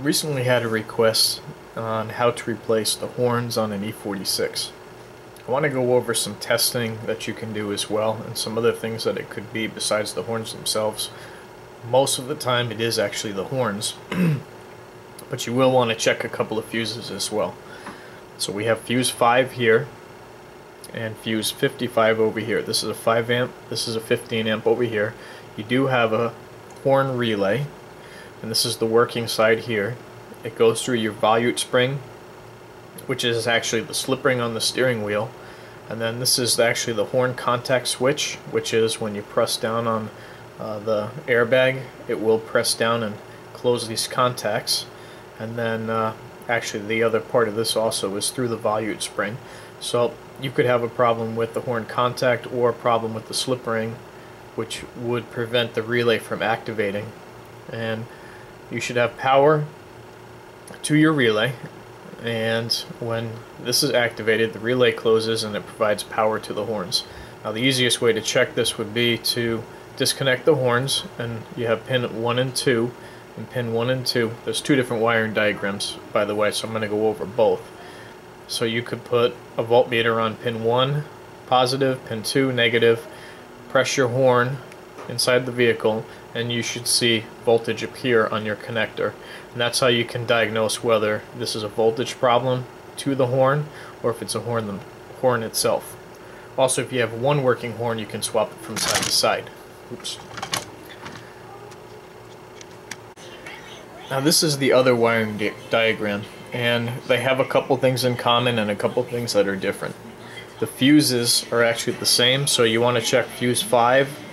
recently had a request on how to replace the horns on an E46. I want to go over some testing that you can do as well and some other things that it could be besides the horns themselves. Most of the time it is actually the horns, but you will want to check a couple of fuses as well. So we have fuse 5 here and fuse 55 over here. This is a 5 amp, this is a 15 amp over here. You do have a horn relay and this is the working side here. It goes through your volute spring, which is actually the slip ring on the steering wheel. And then this is actually the horn contact switch, which is when you press down on uh, the airbag, it will press down and close these contacts. And then uh, actually the other part of this also is through the volute spring. So you could have a problem with the horn contact or a problem with the slip ring, which would prevent the relay from activating. And you should have power to your relay and when this is activated the relay closes and it provides power to the horns. Now the easiest way to check this would be to disconnect the horns and you have pin 1 and 2 and pin 1 and 2. There's two different wiring diagrams by the way so I'm going to go over both. So you could put a voltmeter on pin 1 positive, pin 2 negative, press your horn inside the vehicle and you should see voltage appear on your connector. And that's how you can diagnose whether this is a voltage problem to the horn or if it's a horn, the horn itself. Also, if you have one working horn, you can swap it from side to side. Oops. Now this is the other wiring di diagram, and they have a couple things in common and a couple things that are different. The fuses are actually the same, so you want to check fuse 5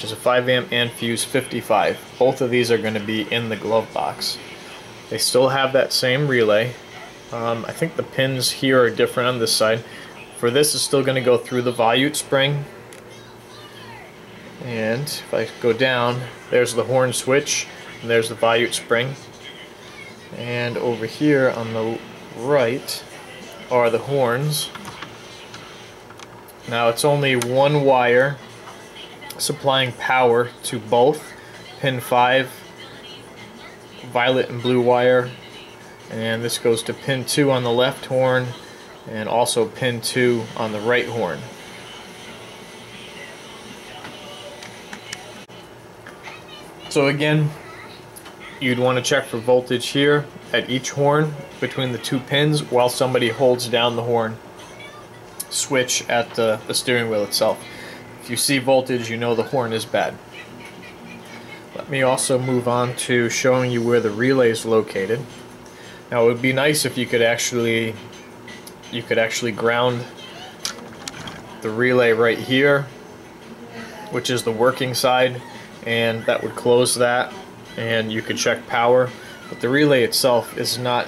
which is a 5 amp and fuse 55. Both of these are going to be in the glove box. They still have that same relay. Um, I think the pins here are different on this side. For this, it's still going to go through the volute spring. And if I go down, there's the horn switch, and there's the volute spring. And over here on the right are the horns. Now it's only one wire supplying power to both pin 5 violet and blue wire and this goes to pin 2 on the left horn and also pin 2 on the right horn. So again, you'd want to check for voltage here at each horn between the two pins while somebody holds down the horn switch at the, the steering wheel itself. You see voltage, you know the horn is bad. Let me also move on to showing you where the relay is located. Now it would be nice if you could actually you could actually ground the relay right here which is the working side and that would close that and you could check power but the relay itself is not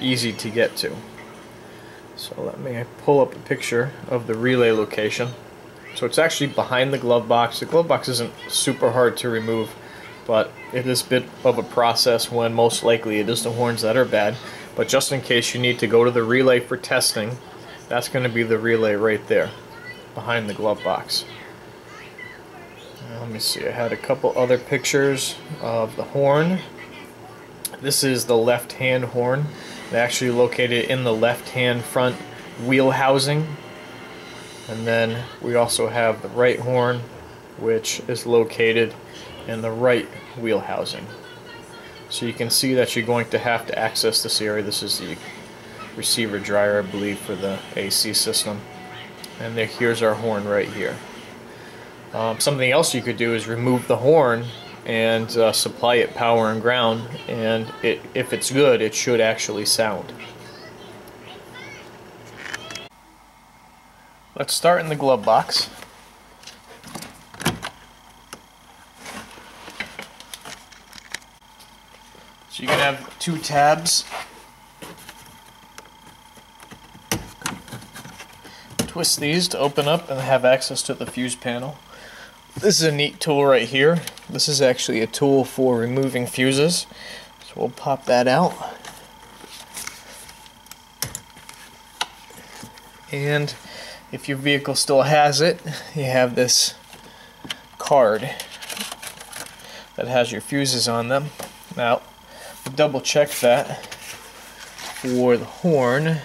easy to get to so let me pull up a picture of the relay location so it's actually behind the glove box. The glove box isn't super hard to remove, but it is a bit of a process when most likely it is the horns that are bad. But just in case you need to go to the relay for testing, that's going to be the relay right there, behind the glove box. Let me see, I had a couple other pictures of the horn. This is the left hand horn. They're actually located in the left hand front wheel housing and then we also have the right horn, which is located in the right wheel housing. So you can see that you're going to have to access this area. This is the receiver dryer, I believe, for the AC system. And there, here's our horn right here. Um, something else you could do is remove the horn and uh, supply it power and ground, and it, if it's good, it should actually sound. Let's start in the glove box. So you can have two tabs. Twist these to open up and have access to the fuse panel. This is a neat tool right here. This is actually a tool for removing fuses. So we'll pop that out. And if your vehicle still has it, you have this card that has your fuses on them. Now, double check that for the horn,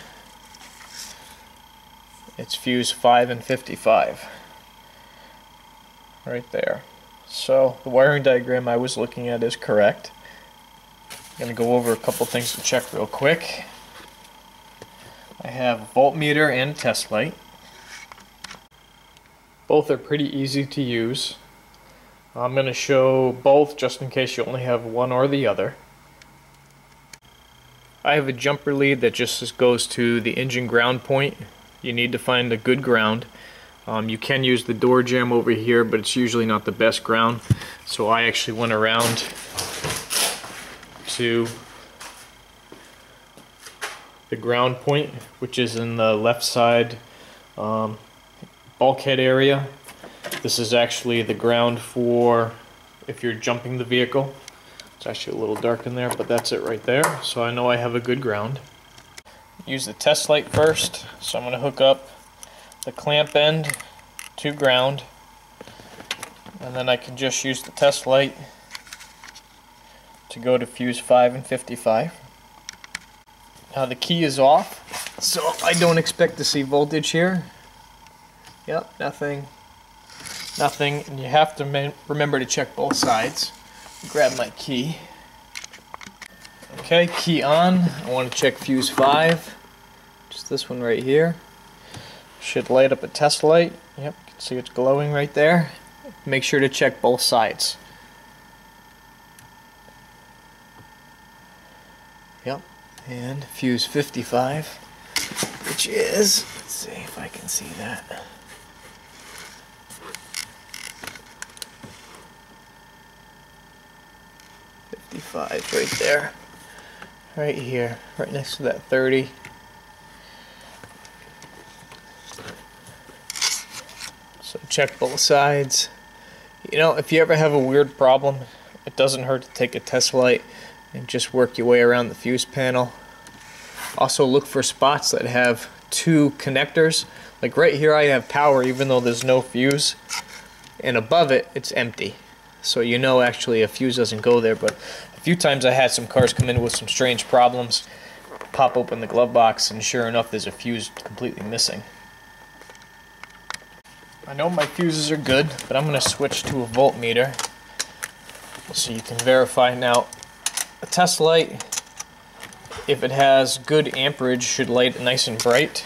it's fuse 5 and 55. Right there. So the wiring diagram I was looking at is correct. I'm going to go over a couple things to check real quick. I have a voltmeter and test light. Both are pretty easy to use. I'm going to show both just in case you only have one or the other. I have a jumper lead that just goes to the engine ground point. You need to find a good ground. Um, you can use the door jamb over here, but it's usually not the best ground. So I actually went around to the ground point, which is in the left side um, bulkhead area. This is actually the ground for if you're jumping the vehicle. It's actually a little dark in there, but that's it right there. So I know I have a good ground. Use the test light first. So I'm going to hook up the clamp end to ground. And then I can just use the test light to go to fuse 5 and 55. Now the key is off, so I don't expect to see voltage here. Yep, nothing. Nothing, and you have to remember to check both sides. Grab my key. Okay, key on. I want to check fuse 5. Just this one right here. Should light up a test light. Yep, you can see it's glowing right there. Make sure to check both sides. Yep, and fuse 55, which is, let's see if I can see that. Fifty-five right there, right here, right next to that thirty. So check both sides. You know, if you ever have a weird problem, it doesn't hurt to take a test light and just work your way around the fuse panel. Also look for spots that have two connectors. Like right here I have power even though there's no fuse and above it it's empty. So you know actually a fuse doesn't go there but few times I had some cars come in with some strange problems pop open the glove box and sure enough there's a fuse completely missing. I know my fuses are good, but I'm going to switch to a voltmeter so you can verify. Now, a test light, if it has good amperage, should light nice and bright.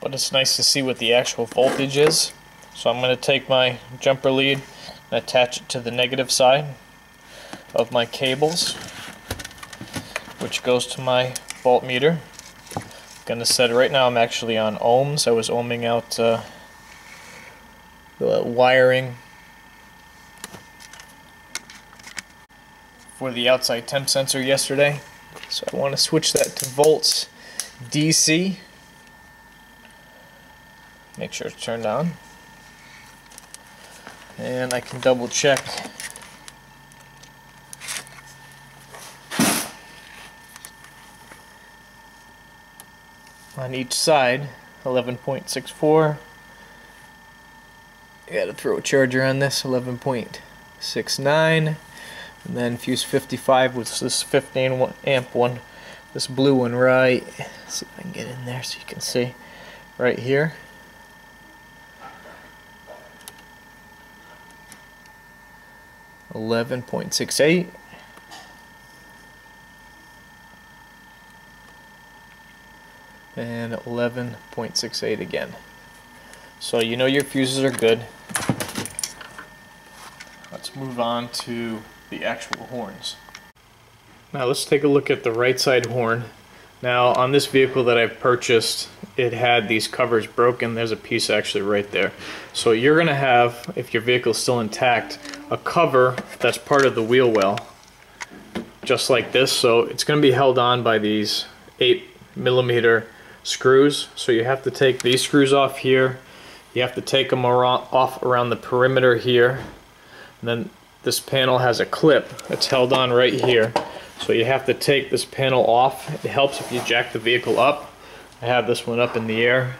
But it's nice to see what the actual voltage is. So I'm going to take my jumper lead and attach it to the negative side of my cables, which goes to my voltmeter. Gonna set it right now. I'm actually on ohms. I was ohming out uh, the wiring for the outside temp sensor yesterday. So I want to switch that to volts DC. Make sure it's turned on. And I can double check. On each side 11.64 I gotta throw a charger on this 11.69 and then fuse 55 with this 15 amp one this blue one right. Let's see if I can get in there so you can see right here Eleven point six eight and 11.68 again. So you know your fuses are good. Let's move on to the actual horns. Now let's take a look at the right side horn. Now on this vehicle that I've purchased, it had these covers broken. There's a piece actually right there. So you're going to have, if your vehicle is still intact, a cover that's part of the wheel well, just like this. So it's going to be held on by these 8 millimeter screws. So you have to take these screws off here. You have to take them around, off around the perimeter here. And then this panel has a clip that's held on right here. So you have to take this panel off. It helps if you jack the vehicle up. I have this one up in the air.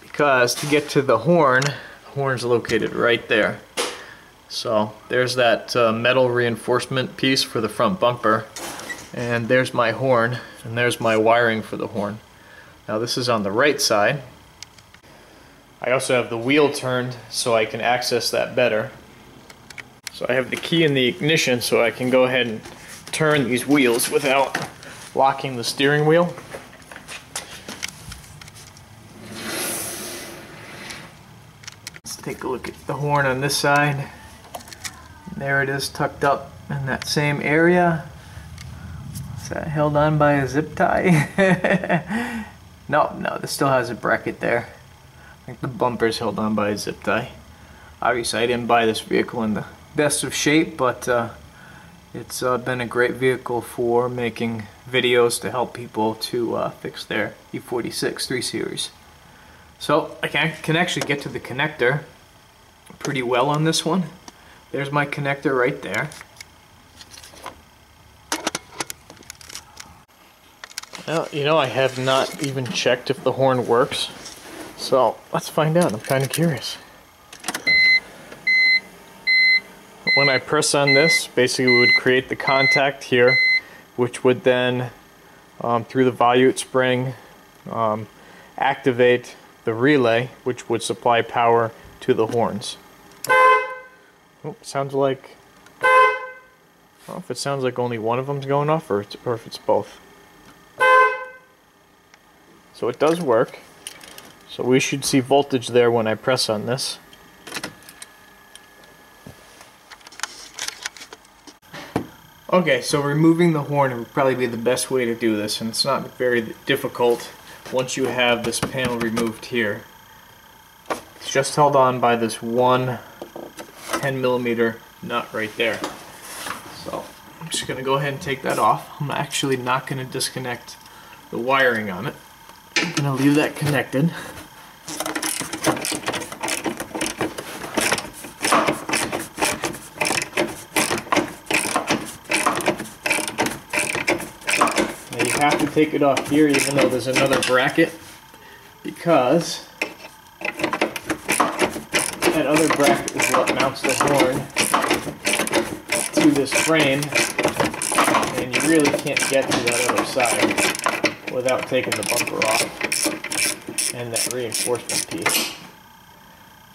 Because to get to the horn, the horn's located right there. So there's that uh, metal reinforcement piece for the front bumper. And there's my horn, and there's my wiring for the horn. Now this is on the right side. I also have the wheel turned so I can access that better. So I have the key in the ignition so I can go ahead and turn these wheels without locking the steering wheel. Let's take a look at the horn on this side. There it is tucked up in that same area. Is that held on by a zip tie? no, no, this still has a bracket there. I think the bumper's held on by a zip tie. Obviously I didn't buy this vehicle in the best of shape, but uh, it's uh, been a great vehicle for making videos to help people to uh, fix their E46 3 Series. So I can, can actually get to the connector pretty well on this one. There's my connector right there. Well, you know, I have not even checked if the horn works. So let's find out. I'm kind of curious. When I press on this, basically we would create the contact here, which would then, um, through the volute spring, um, activate the relay, which would supply power to the horns. Oh, sounds like, I don't know if it sounds like only one of them's going off or, or if it's both. So it does work. So we should see voltage there when I press on this. Okay, so removing the horn would probably be the best way to do this, and it's not very difficult once you have this panel removed here. It's just held on by this one 10 millimeter nut right there. So I'm just to go ahead and take that off. I'm actually not to disconnect the wiring on it. I'm to leave that connected. Now you have to take it off here even though there's another bracket because that other bracket is what mounts the horn to this frame and you really can't get to that other side without taking the bumper off and that reinforcement piece.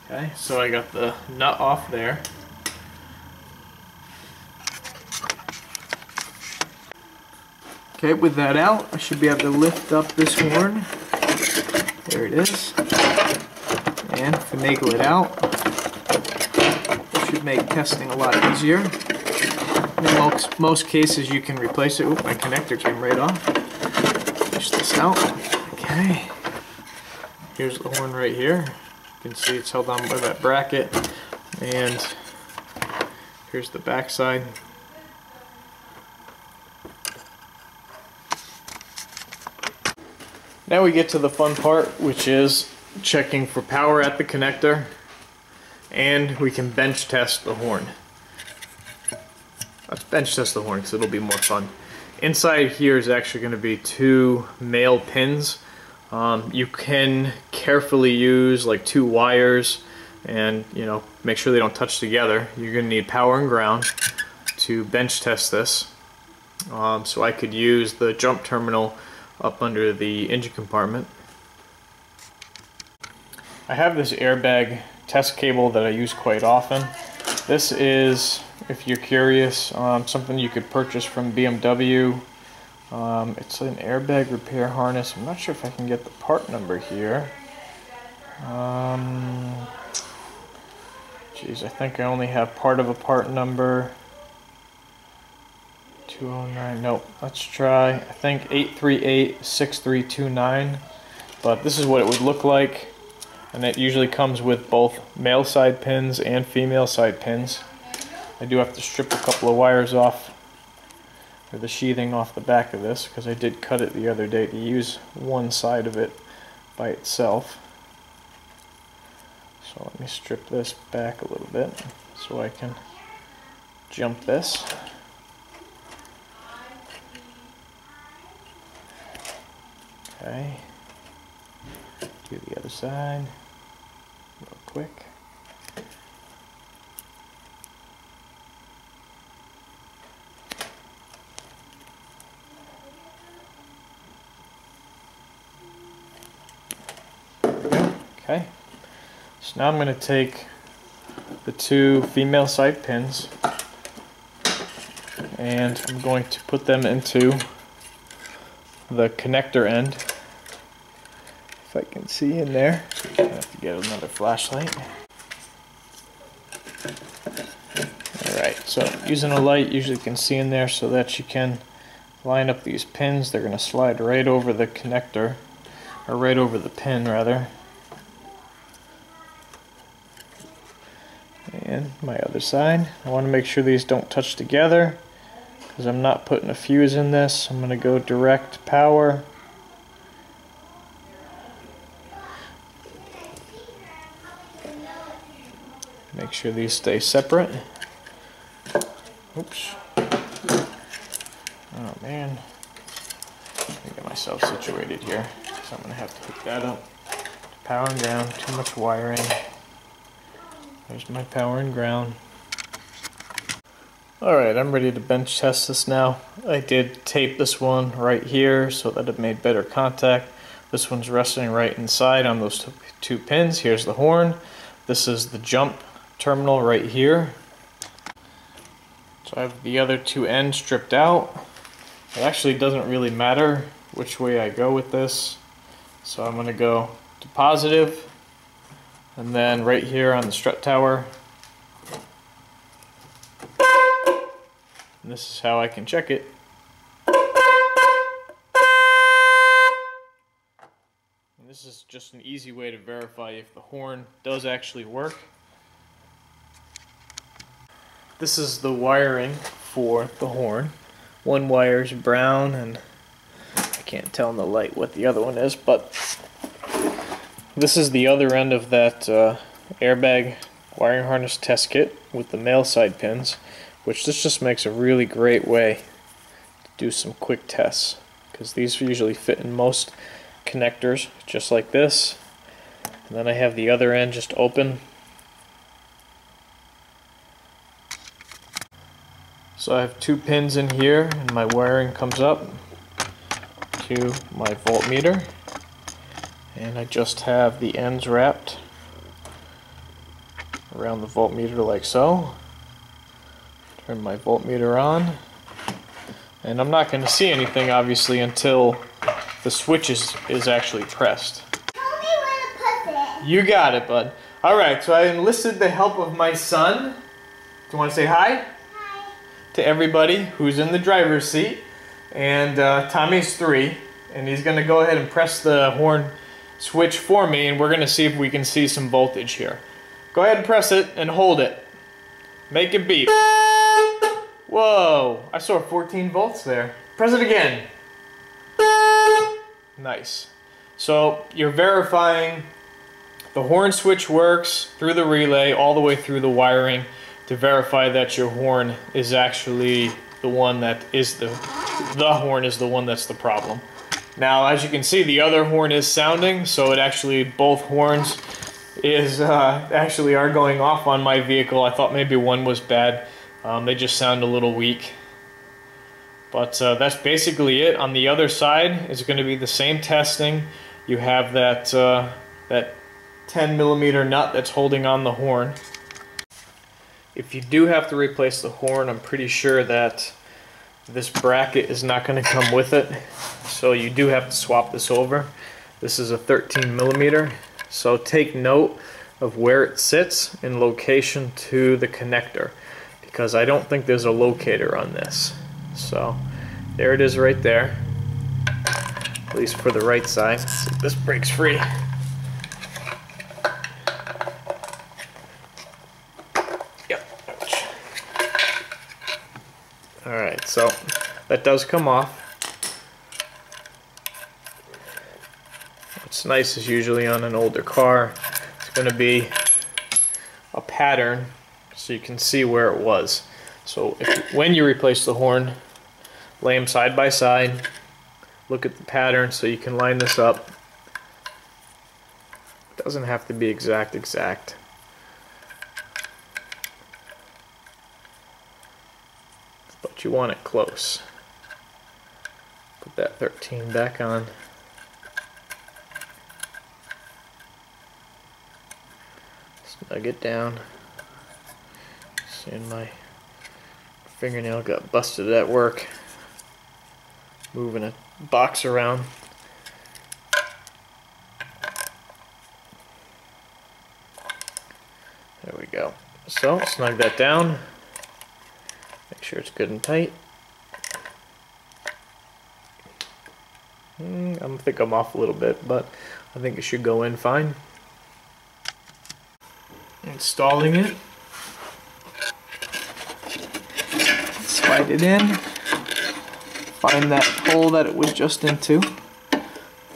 Okay, so I got the nut off there. Okay, with that out, I should be able to lift up this horn. There it is. And finagle it out. Make testing a lot easier. In most, most cases you can replace it. Oop, my connector came right off. Push this out. Okay. Here's the horn right here. You can see it's held on by that bracket. And here's the back side. Now we get to the fun part, which is checking for power at the connector, and we can bench test the horn. Let's bench test the horn because it'll be more fun. Inside here is actually going to be two male pins. Um, you can carefully use like two wires and you know make sure they don't touch together. You're going to need power and ground to bench test this. Um, so I could use the jump terminal up under the engine compartment. I have this airbag test cable that I use quite often. This is, if you're curious, um, something you could purchase from BMW. Um, it's an airbag repair harness. I'm not sure if I can get the part number here. Um, geez, I think I only have part of a part number. 209, nope, let's try, I think 838-6329, but this is what it would look like, and it usually comes with both male side pins and female side pins. I do have to strip a couple of wires off, or the sheathing off the back of this, because I did cut it the other day to use one side of it by itself. So let me strip this back a little bit, so I can jump this. Okay. Do the other side quick. Okay, so now I'm going to take the two female side pins and I'm going to put them into the connector end if I can see in there, I have to get another flashlight. Alright, so using a light, usually can see in there so that you can line up these pins. They're going to slide right over the connector, or right over the pin rather. And my other side. I want to make sure these don't touch together because I'm not putting a fuse in this. I'm going to go direct power. Make sure these stay separate. Oops. Oh man. Me get myself situated here. So I'm to have to hook that up. Power and ground, too much wiring. There's my power and ground. Alright, I'm ready to bench test this now. I did tape this one right here so that it made better contact. This one's resting right inside on those two pins. Here's the horn. This is the jump terminal right here. So I have the other two ends stripped out. It actually doesn't really matter which way I go with this. So I'm going to go to positive and then right here on the strut tower And this is how I can check it. And this is just an easy way to verify if the horn does actually work. This is the wiring for the horn. One wire is brown and I can't tell in the light what the other one is, but this is the other end of that uh, airbag wiring harness test kit with the male side pins which this just makes a really great way to do some quick tests because these usually fit in most connectors just like this and then I have the other end just open so I have two pins in here and my wiring comes up to my voltmeter and I just have the ends wrapped around the voltmeter like so Turn my voltmeter on. And I'm not going to see anything, obviously, until the switch is, is actually pressed. You got it, bud. All right, so I enlisted the help of my son. Do you want to say hi? To everybody who's in the driver's seat. And uh, Tommy's three, and he's going to go ahead and press the horn switch for me, and we're going to see if we can see some voltage here. Go ahead and press it and hold it. Make it beep. Whoa, I saw 14 volts there. Press it again. Nice. So you're verifying the horn switch works through the relay all the way through the wiring to verify that your horn is actually the one that is the the horn is the one that's the problem. Now, as you can see, the other horn is sounding, so it actually both horns is uh, actually are going off on my vehicle. I thought maybe one was bad. Um, they just sound a little weak. But uh, that's basically it. On the other side is going to be the same testing. You have that, uh, that 10 millimeter nut that's holding on the horn. If you do have to replace the horn, I'm pretty sure that this bracket is not going to come with it. So you do have to swap this over. This is a 13 millimeter. So take note of where it sits in location to the connector because I don't think there's a locator on this. So there it is right there, at least for the right side. this breaks free. Yep. Alright, so that does come off. What's nice is usually on an older car, it's going to be a pattern so you can see where it was. So if, when you replace the horn, lay them side by side, look at the pattern so you can line this up. It doesn't have to be exact exact. But you want it close. That 13 back on. Snug it down. Seeing my fingernail got busted at work. Moving a box around. There we go. So, snug that down. Make sure it's good and tight. Mm, I off a little bit, but I think it should go in fine. Installing it. Slide it in. Find that hole that it was just into.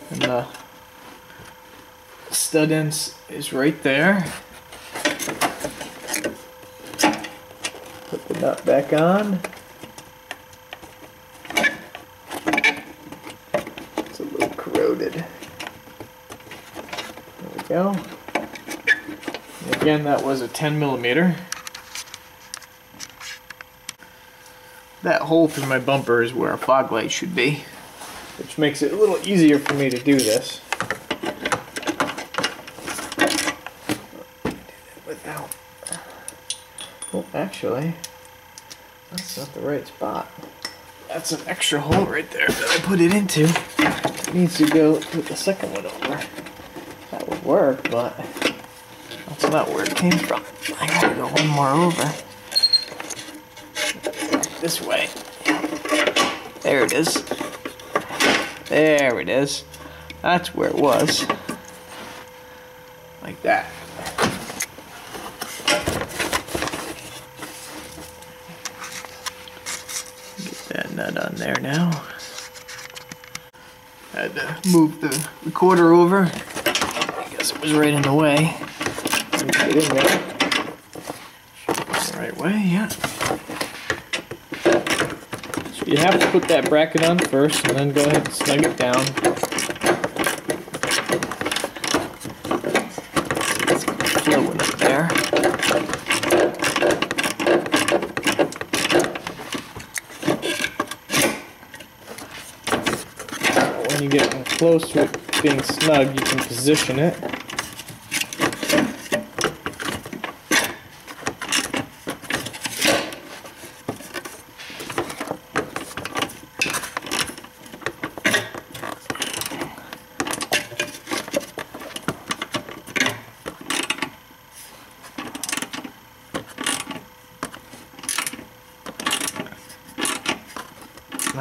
And the stud end is right there. Put the nut back on. It's a little corroded. There we go. And again, that was a 10 millimeter. That hole through my bumper is where a fog light should be, which makes it a little easier for me to do this. Without Oh, actually, that's not the right spot. That's an extra hole right there that I put it into. It needs to go put the second one over. That would work, but that's not where it came from. I gotta go one more over. This way. There it is. There it is. That's where it was. Like that. Get that nut on there now. Had to move the recorder over. I guess it was right in the way. Right in there. The right way, yeah. So you have to put that bracket on first and then go ahead and snug it down. Flowing up there. when you get close to it being snug, you can position it.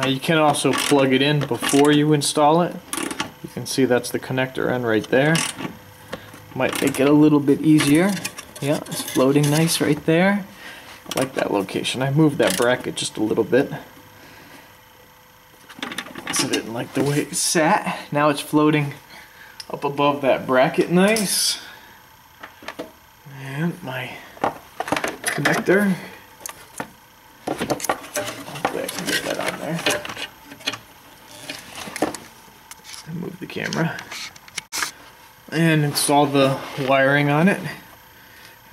You can also plug it in before you install it. You can see that's the connector end right there. Might make it a little bit easier. Yeah, it's floating nice right there. I like that location. I moved that bracket just a little bit. I didn't like the way it sat. Now it's floating up above that bracket nice. And my connector Hopefully I can get that on there. And move the camera. And install the wiring on it.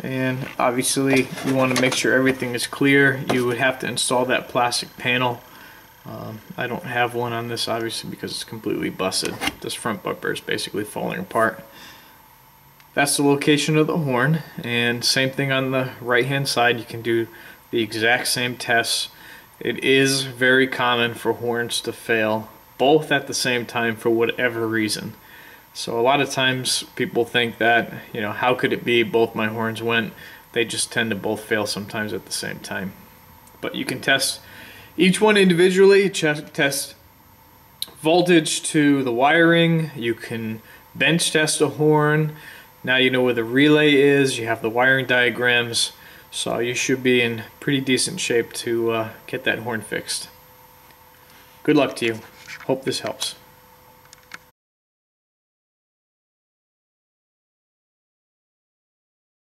And obviously you want to make sure everything is clear. You would have to install that plastic panel. Um, I don't have one on this obviously because it's completely busted. This front bumper is basically falling apart. That's the location of the horn and same thing on the right hand side you can do the exact same tests it is very common for horns to fail both at the same time for whatever reason. So a lot of times people think that, you know, how could it be both my horns went? They just tend to both fail sometimes at the same time. But you can test each one individually, test voltage to the wiring, you can bench test a horn. Now you know where the relay is, you have the wiring diagrams. So you should be in pretty decent shape to uh, get that horn fixed. Good luck to you. Hope this helps.